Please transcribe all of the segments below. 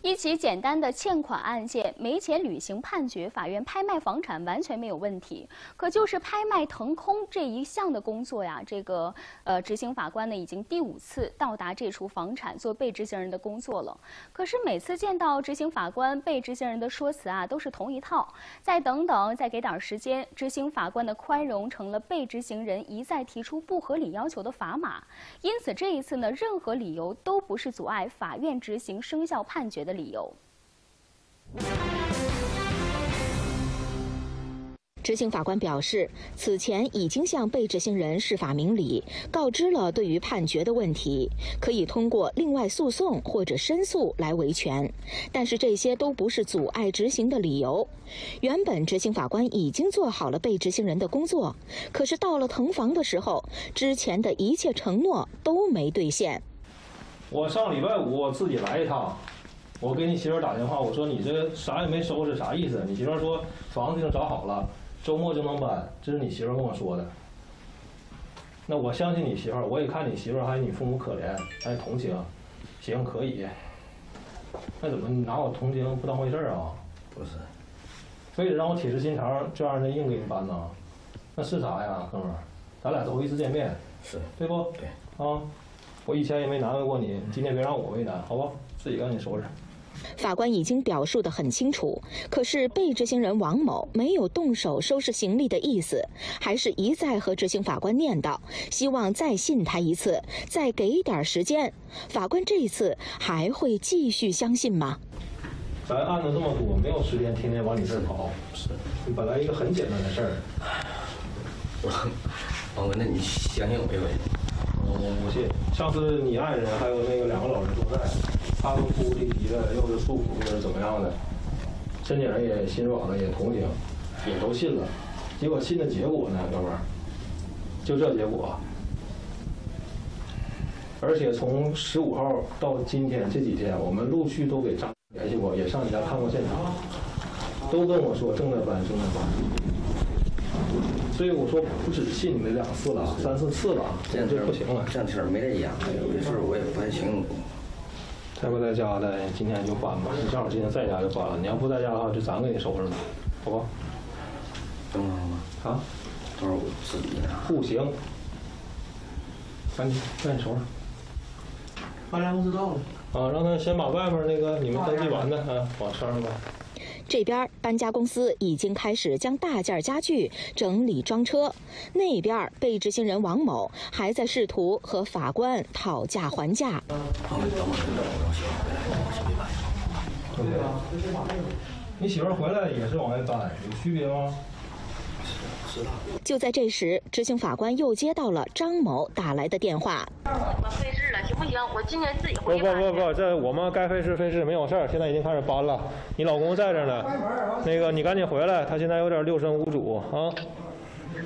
一起简单的欠款案件，没钱履行判决，法院拍卖房产完全没有问题。可就是拍卖腾空这一项的工作呀，这个呃执行法官呢已经第五次到达这处房产做被执行人的工作了。可是每次见到执行法官，被执行人的说辞啊都是同一套，再等等，再给点时间。执行法官的宽容成了被执行人一再提出不合理要求的砝码。因此这一次呢，任何理由都不是阻碍法院执行生效判决的。理由。执行法官表示，此前已经向被执行人释法明理，告知了对于判决的问题，可以通过另外诉讼或者申诉来维权，但是这些都不是阻碍执行的理由。原本执行法官已经做好了被执行人的工作，可是到了腾房的时候，之前的一切承诺都没兑现。我上礼拜五我自己来一趟。我给你媳妇打电话，我说你这啥也没收拾，啥意思？你媳妇说房子已经找好了，周末就能搬。这是你媳妇跟我说的。那我相信你媳妇，我也看你媳妇还有你父母可怜，还同情。行，可以。那怎么拿我同情不当回事儿啊？不是，非得让我铁石心肠这样的硬给你搬呢？那是啥呀，哥们儿？咱俩头一次见面，是对不？对。啊，我以前也没难为过你，今天别让我为难，好不？自己赶紧收拾。法官已经表述得很清楚，可是被执行人王某没有动手收拾行李的意思，还是一再和执行法官念叨，希望再信他一次，再给点时间。法官这一次还会继续相信吗？咱案子这么多，没有时间天天往你这儿跑。是，本来一个很简单的事儿。王哥，那你相信我没问题？我不信。上次你爱人还有那个两个老人都在。他们哭哭啼啼的，又是诉苦又是怎么样的？申请人也心软了，也同情，也都信了。结果信的结果呢，哥们儿，就这结果。而且从十五号到今天这几天，我们陆续都给张联系过，也上你家看过现场，都跟我说正在搬，正在搬。所以我说不止信你们两次了，三四次了，这样就不行了。这天没人养，有的事我也不太清楚。在不在家的，今天就搬吧。你正好今天在家就搬了。你要不在家的话，就咱给你收拾了，好不？等会儿吗？啊？等会儿我自己拿。不行，赶紧赶紧收拾。搬家公司到了。啊，让他先把外面那个你们登记完的啊往车上搬。这边搬家公司已经开始将大件家具整理装车，那边被执行人王某还在试图和法官讨价还价。你媳妇回来也是往外搬，有区别吗？就在这时，执行法官又接到了张某打来的电话。不行？我今天自己回去不不不不，这我们该费事费事，没有事儿。现在已经开始搬了，你老公在这呢。那个，你赶紧回来，他现在有点六神无主啊。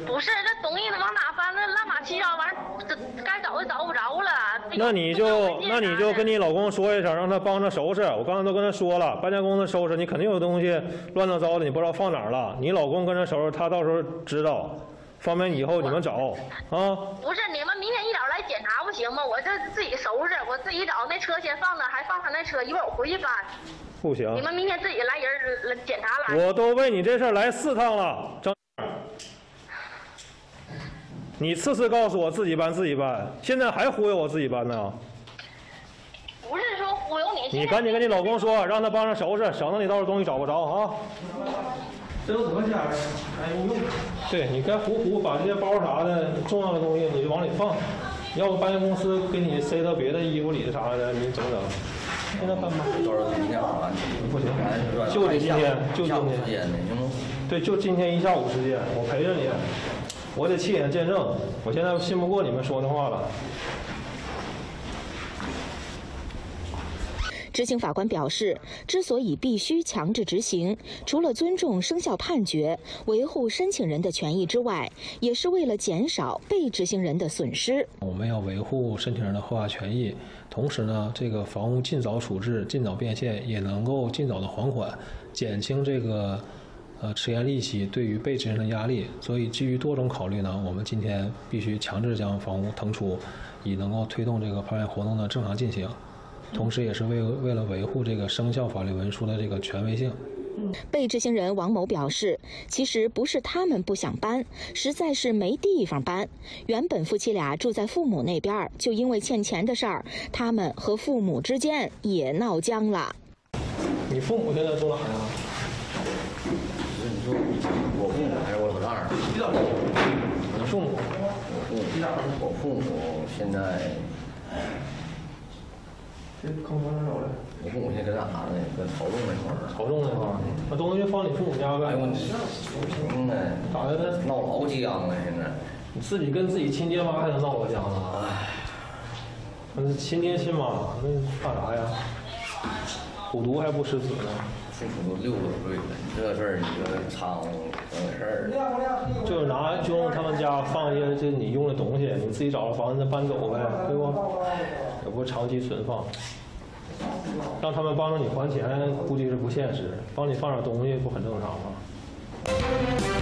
不是，这东西往哪搬？那乱码七糟玩意儿，这该找的找不着了。那你就那你就跟你老公说一声，让他帮着收拾。我刚才都跟他说了，搬家公司收拾，你肯定有东西乱糟糟的，你不知道放哪儿了。你老公跟着收拾，他到时候知道，方便以后你们找啊。不是，你们明天一来检查不行吗？我这自己收拾，我自己找那车先放那，还放他那车，一会儿我回去搬。不行。你们明天自己来人来检查来。我都为你这事儿来四趟了，张。你次次告诉我自己搬自己搬，现在还忽悠我自己搬呢？不是说忽悠你。你赶紧跟你老公说，让他帮着收拾，省得你到时候东西找不着啊。这都多少钱啊？还用用？对，你该糊糊把这些包啥的重要的东西你就往里放，要不搬家公司给你塞到别的衣服里啥的，你整整。现在搬吧。到时候明天晚上不行，就得今天，就今天。对，就今天一下午时间，我陪着你。我得亲眼见证，我现在信不过你们说的话了。执行法官表示，之所以必须强制执行，除了尊重生效判决、维护申请人的权益之外，也是为了减少被执行人的损失。我们要维护申请人的合法权益，同时呢，这个房屋尽早处置、尽早变现，也能够尽早的还款，减轻这个。呃，迟延利息对于被执行人的压力，所以基于多种考虑呢，我们今天必须强制将房屋腾出，以能够推动这个拍卖活动的正常进行。同时也是为为了维护这个生效法律文书的这个权威性。被执行人王某表示，其实不是他们不想搬，实在是没地方搬。原本夫妻俩住在父母那边，就因为欠钱的事儿，他们和父母之间也闹僵了。你父母现在住哪儿啊？你说我父母还是我老丈人？你父母？我父母，我父母现在，我父母现在搁哪呢？搁曹洞那块儿。朝中那块儿，那东西就放你父母家呗哎。呦我不行呢，咋的呢？闹老僵了现在。你自己跟自己亲爹妈还能闹老僵呢？那是亲爹亲妈，那怕啥呀？虎毒还不食子呢。父母都六十多岁了，你这事儿你说掺和整点事儿，就是拿就用他们家放一些就你用的东西，你自己找个房子搬走呗，对不？长期存放，让他们帮着你还钱，估计是不现实。帮你放点东西不很正常吗？